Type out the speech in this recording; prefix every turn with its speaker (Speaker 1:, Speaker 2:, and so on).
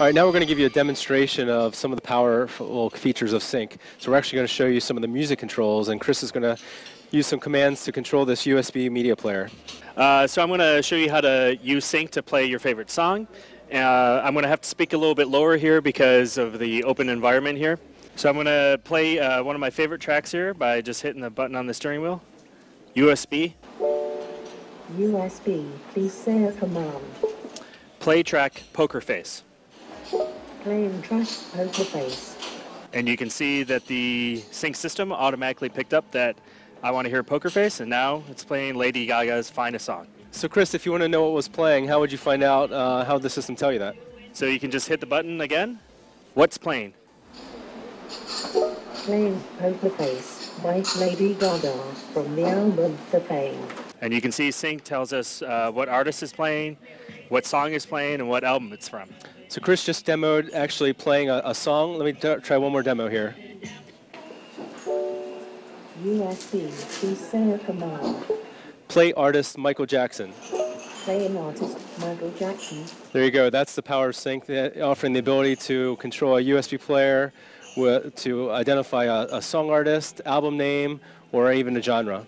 Speaker 1: All right, now we're going to give you a demonstration of some of the powerful features of Sync. So we're actually going to show you some of the music controls, and Chris is going to use some commands to control this USB media player.
Speaker 2: Uh, so I'm going to show you how to use Sync to play your favorite song. Uh, I'm going to have to speak a little bit lower here because of the open environment here. So I'm going to play uh, one of my favorite tracks here by just hitting the button on the steering wheel. USB.
Speaker 3: USB, please say a command.
Speaker 2: Play track Poker Face.
Speaker 3: Playing track Poker Face.
Speaker 2: And you can see that the sync system automatically picked up that I want to hear Poker Face, and now it's playing Lady Gaga's Finest Song.
Speaker 1: So Chris, if you want to know what was playing, how would you find out uh, how would the system tell you that?
Speaker 2: So you can just hit the button again. What's playing?
Speaker 3: Playing Poker Face by Lady Gaga from the album The Fame.
Speaker 2: And you can see Sync tells us uh, what artist is playing, what song is playing, and what album it's from.
Speaker 1: So Chris just demoed actually playing a, a song. Let me t- try one more demo here.
Speaker 3: USB, please say a command.
Speaker 1: Play artist Michael Jackson.
Speaker 3: Playing artist Michael Jackson.
Speaker 1: There you go. That's the power of Sync, offering the ability to control a USB player, to identify a, a song artist, album name, or even a genre.